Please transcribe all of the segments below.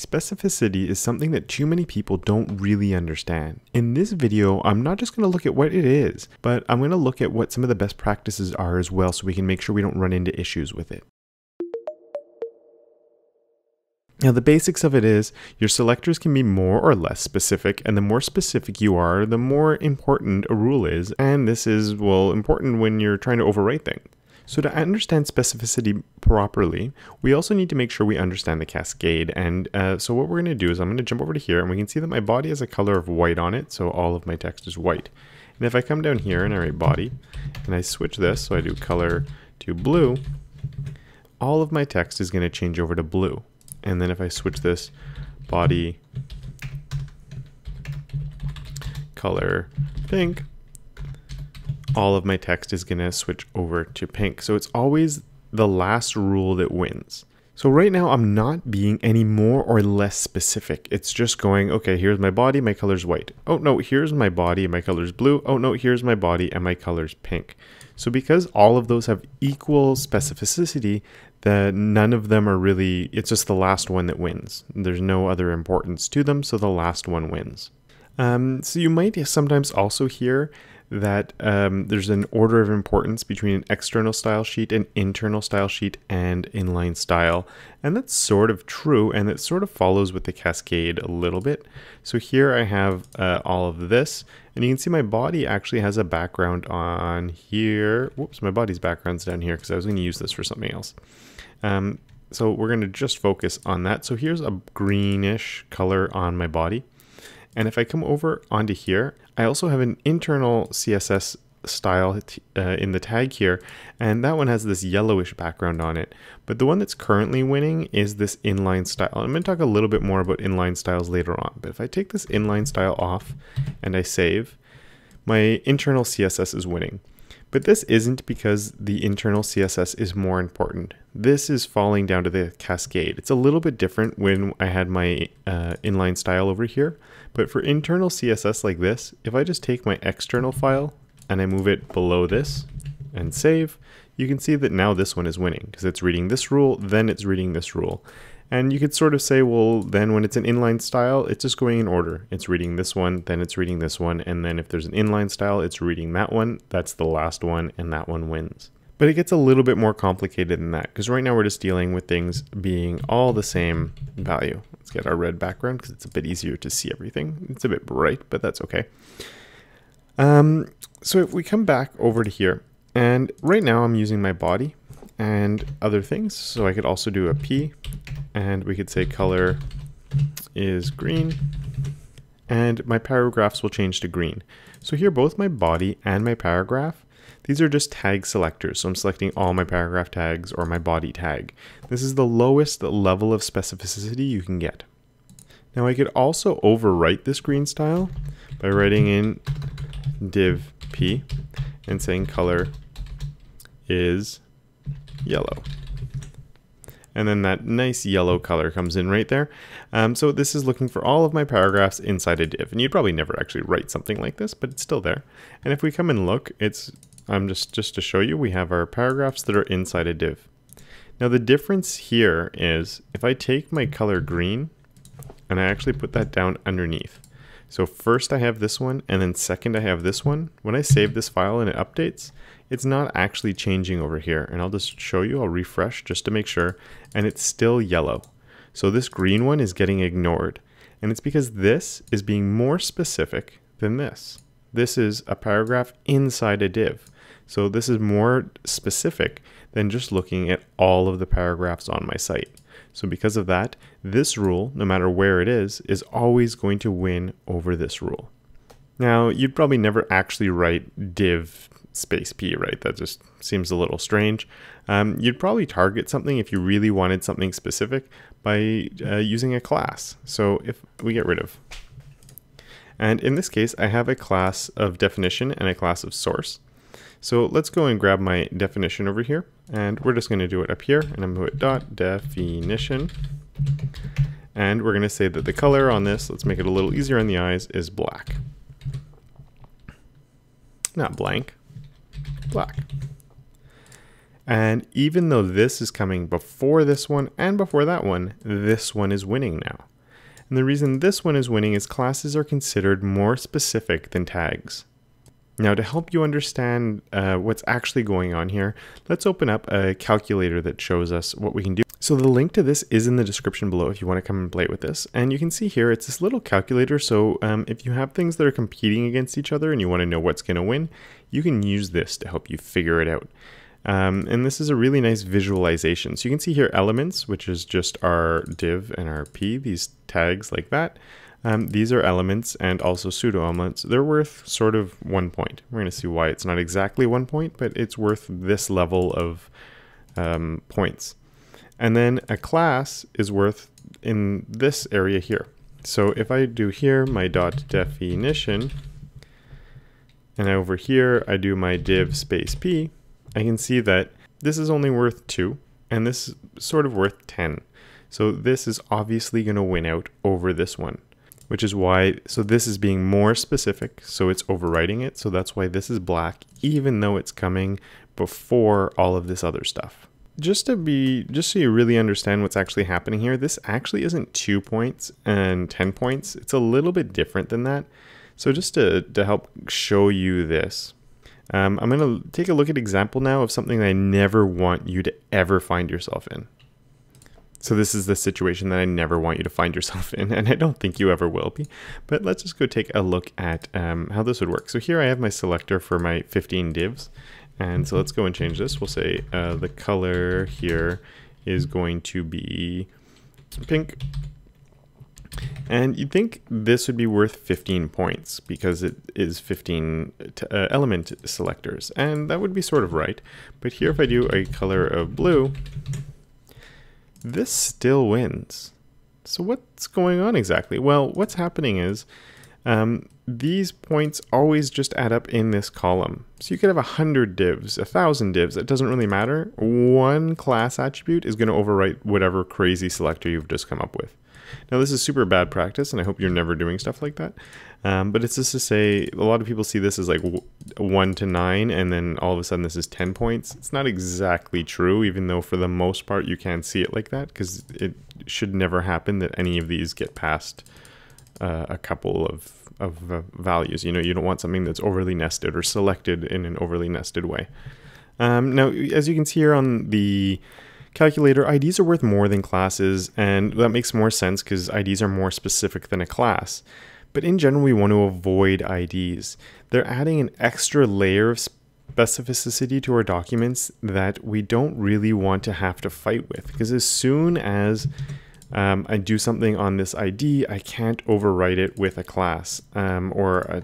Specificity is something that too many people don't really understand. In this video, I'm not just going to look at what it is, but I'm going to look at what some of the best practices are as well so we can make sure we don't run into issues with it. Now, the basics of it is your selectors can be more or less specific, and the more specific you are, the more important a rule is. And this is, well, important when you're trying to overwrite things. So to understand specificity properly, we also need to make sure we understand the cascade. And uh, so what we're going to do is I'm going to jump over to here and we can see that my body has a color of white on it. So all of my text is white. And if I come down here and I write body and I switch this, so I do color to blue, all of my text is going to change over to blue. And then if I switch this body color pink, all of my text is going to switch over to pink. So it's always the last rule that wins. So right now I'm not being any more or less specific. It's just going, okay, here's my body, my color's white. Oh no, here's my body, my color's blue. Oh no, here's my body and my color's pink. So because all of those have equal specificity, that none of them are really, it's just the last one that wins. There's no other importance to them, so the last one wins. Um, so you might sometimes also hear that um, there's an order of importance between an external style sheet, an internal style sheet, and inline style. And that's sort of true, and it sort of follows with the cascade a little bit. So here I have uh, all of this, and you can see my body actually has a background on here. Whoops, my body's background's down here because I was going to use this for something else. Um, so we're going to just focus on that. So here's a greenish color on my body. And if I come over onto here, I also have an internal CSS style uh, in the tag here, and that one has this yellowish background on it. But the one that's currently winning is this inline style. I'm going to talk a little bit more about inline styles later on, but if I take this inline style off and I save, my internal CSS is winning. But this isn't because the internal CSS is more important. This is falling down to the cascade. It's a little bit different when I had my uh, inline style over here. But for internal CSS like this, if I just take my external file and I move it below this and save, you can see that now this one is winning because it's reading this rule, then it's reading this rule. And you could sort of say, well, then when it's an inline style, it's just going in order. It's reading this one, then it's reading this one, and then if there's an inline style, it's reading that one. That's the last one, and that one wins. But it gets a little bit more complicated than that, because right now we're just dealing with things being all the same value. Let's get our red background, because it's a bit easier to see everything. It's a bit bright, but that's okay. Um, so if we come back over to here, and right now I'm using my body and other things. So I could also do a P and we could say color is green and my paragraphs will change to green. So here both my body and my paragraph, these are just tag selectors. So I'm selecting all my paragraph tags or my body tag. This is the lowest level of specificity you can get. Now I could also overwrite this green style by writing in div p and saying color is yellow and then that nice yellow color comes in right there. Um, so this is looking for all of my paragraphs inside a div, and you'd probably never actually write something like this, but it's still there. And if we come and look, it's I'm um, just, just to show you, we have our paragraphs that are inside a div. Now the difference here is if I take my color green and I actually put that down underneath. So first I have this one and then second I have this one. When I save this file and it updates, it's not actually changing over here. And I'll just show you, I'll refresh just to make sure, and it's still yellow. So this green one is getting ignored. And it's because this is being more specific than this. This is a paragraph inside a div. So this is more specific than just looking at all of the paragraphs on my site. So because of that, this rule, no matter where it is, is always going to win over this rule. Now, you'd probably never actually write div space p, right? That just seems a little strange. Um, you'd probably target something if you really wanted something specific by uh, using a class. So if we get rid of, and in this case, I have a class of definition and a class of source. So let's go and grab my definition over here, and we're just going to do it up here, and I'm going to put dot definition, and we're going to say that the color on this, let's make it a little easier on the eyes, is black. Not blank, black. And even though this is coming before this one and before that one, this one is winning now. And the reason this one is winning is classes are considered more specific than tags. Now to help you understand uh, what's actually going on here, let's open up a calculator that shows us what we can do. So the link to this is in the description below if you want to come and play with this. And you can see here, it's this little calculator. So um, if you have things that are competing against each other and you want to know what's going to win, you can use this to help you figure it out. Um, and this is a really nice visualization. So you can see here elements, which is just our div and our p, these tags like that. Um, these are elements and also pseudo elements. They're worth sort of one point. We're going to see why it's not exactly one point, but it's worth this level of um, points. And then a class is worth in this area here. So if I do here my dot definition, and over here I do my div space p, I can see that this is only worth 2, and this is sort of worth 10. So this is obviously going to win out over this one, which is why, so this is being more specific, so it's overwriting it, so that's why this is black, even though it's coming before all of this other stuff. Just to be just so you really understand what's actually happening here this actually isn't two points and 10 points. It's a little bit different than that. So just to, to help show you this um, i'm going to take a look at example now of something i never want you to ever find yourself in so this is the situation that I never want you to find yourself in, and I don't think you ever will be. But let's just go take a look at um, how this would work. So here I have my selector for my 15 divs, and so let's go and change this. We'll say uh, the color here is going to be pink. And you'd think this would be worth 15 points because it is 15 uh, element selectors. And that would be sort of right. But here if I do a color of blue, this still wins. So what's going on exactly? Well, what's happening is um, these points always just add up in this column. So you could have a hundred divs, a thousand divs, it doesn't really matter. One class attribute is going to overwrite whatever crazy selector you've just come up with. Now this is super bad practice and I hope you're never doing stuff like that. Um, but it's just to say a lot of people see this as like one to nine and then all of a sudden this is 10 points. It's not exactly true even though for the most part you can see it like that because it should never happen that any of these get past uh, a couple of of uh, values. You know, you don't want something that's overly nested or selected in an overly nested way. Um, now, as you can see here on the calculator, IDs are worth more than classes, and that makes more sense because IDs are more specific than a class. But in general, we want to avoid IDs. They're adding an extra layer of specificity to our documents that we don't really want to have to fight with. Because as soon as um, I do something on this ID, I can't overwrite it with a class, um, or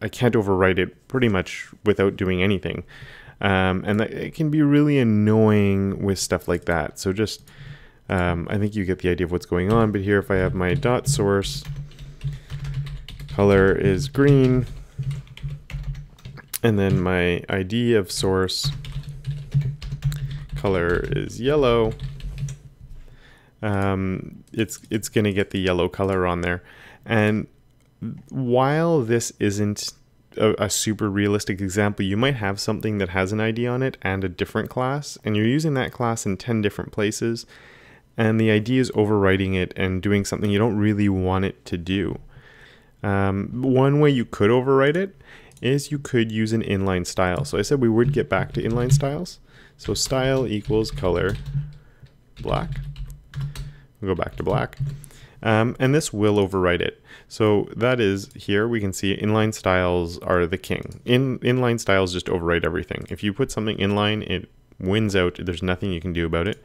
I can't overwrite it pretty much without doing anything. Um, and that, it can be really annoying with stuff like that. So just, um, I think you get the idea of what's going on. But here, if I have my dot source, color is green, and then my ID of source color is yellow um, it's it's going to get the yellow color on there. And while this isn't a, a, super realistic example, you might have something that has an ID on it and a different class, and you're using that class in 10 different places, and the ID is overwriting it and doing something you don't really want it to do. Um, one way you could overwrite it is you could use an inline style. So I said we would get back to inline styles. So style equals color black. We'll go back to black. Um, and this will overwrite it. So that is here we can see inline styles are the king. In inline styles just overwrite everything. If you put something inline, it wins out. There's nothing you can do about it,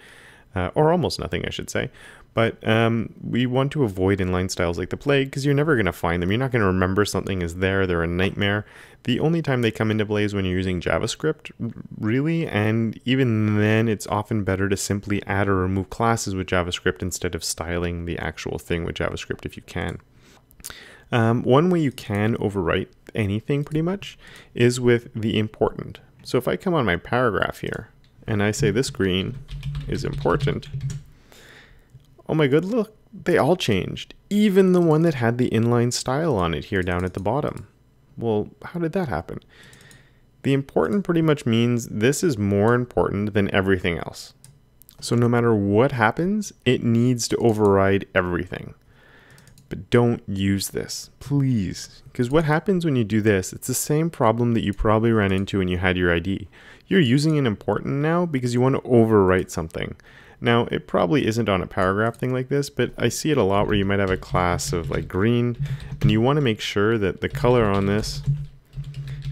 uh, or almost nothing, I should say. But um, we want to avoid inline styles like the plague because you're never going to find them. You're not going to remember something is there. They're a nightmare. The only time they come into play is when you're using JavaScript, really. And even then, it's often better to simply add or remove classes with JavaScript instead of styling the actual thing with JavaScript if you can. Um, one way you can overwrite anything pretty much is with the important. So if I come on my paragraph here and I say this green is important, Oh my good, look, they all changed. Even the one that had the inline style on it here down at the bottom. Well, how did that happen? The important pretty much means this is more important than everything else. So no matter what happens, it needs to override everything. But don't use this, please. Because what happens when you do this, it's the same problem that you probably ran into when you had your ID. You're using an important now because you want to overwrite something. Now, it probably isn't on a paragraph thing like this, but I see it a lot where you might have a class of like green, and you want to make sure that the color on this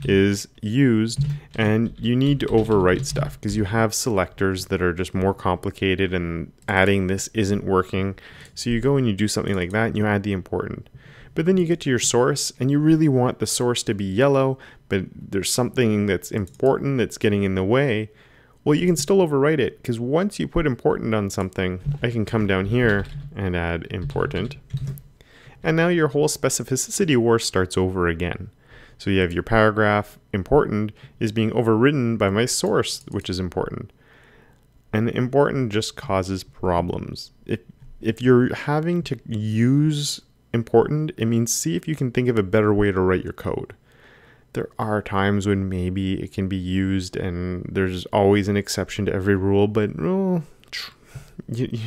is used and you need to overwrite stuff because you have selectors that are just more complicated and adding this isn't working. So you go and you do something like that and you add the important. But then you get to your source and you really want the source to be yellow, but there's something that's important that's getting in the way. Well, you can still overwrite it because once you put important on something, I can come down here and add important. And now your whole specificity war starts over again. So you have your paragraph, important, is being overridden by my source, which is important. And important just causes problems. If, if you're having to use important, it means see if you can think of a better way to write your code. There are times when maybe it can be used, and there's always an exception to every rule, but oh, well, you, you,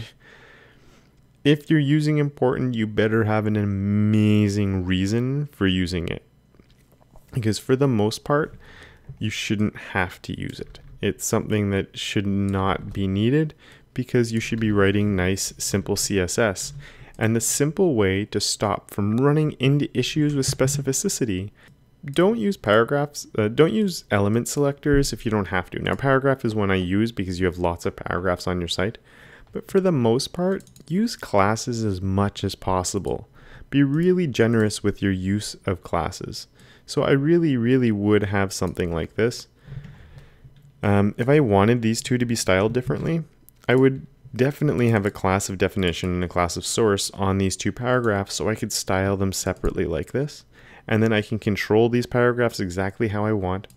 if you're using important, you better have an amazing reason for using it because for the most part, you shouldn't have to use it. It's something that should not be needed because you should be writing nice, simple CSS. And the simple way to stop from running into issues with specificity don't use paragraphs, uh, don't use element selectors if you don't have to. Now, paragraph is one I use because you have lots of paragraphs on your site. But for the most part, use classes as much as possible. Be really generous with your use of classes. So I really, really would have something like this. Um, if I wanted these two to be styled differently, I would definitely have a class of definition and a class of source on these two paragraphs so I could style them separately like this. And then I can control these paragraphs exactly how I want.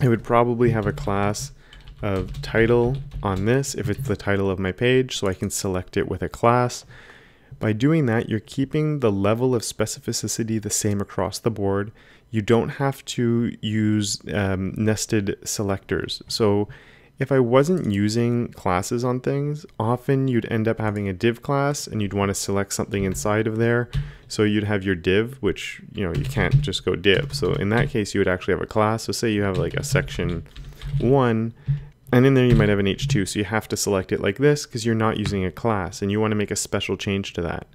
I would probably have a class of title on this if it's the title of my page so I can select it with a class. By doing that, you're keeping the level of specificity the same across the board you don't have to use um, nested selectors. So if I wasn't using classes on things, often you'd end up having a div class and you'd want to select something inside of there. So you'd have your div, which, you know, you can't just go div. So in that case, you would actually have a class. So say you have like a section one, and in there you might have an H2. So you have to select it like this because you're not using a class and you want to make a special change to that.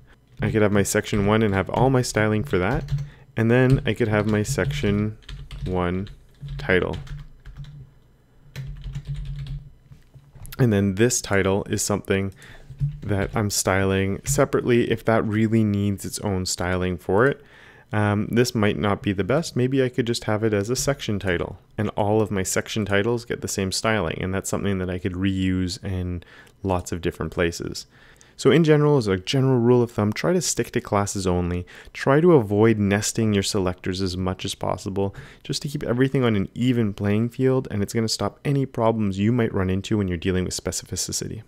I could have my section one and have all my styling for that. And then I could have my section one title. And then this title is something that I'm styling separately if that really needs its own styling for it. Um, this might not be the best. Maybe I could just have it as a section title and all of my section titles get the same styling. And that's something that I could reuse in lots of different places. So in general, as a general rule of thumb, try to stick to classes only. Try to avoid nesting your selectors as much as possible, just to keep everything on an even playing field, and it's going to stop any problems you might run into when you're dealing with specificity.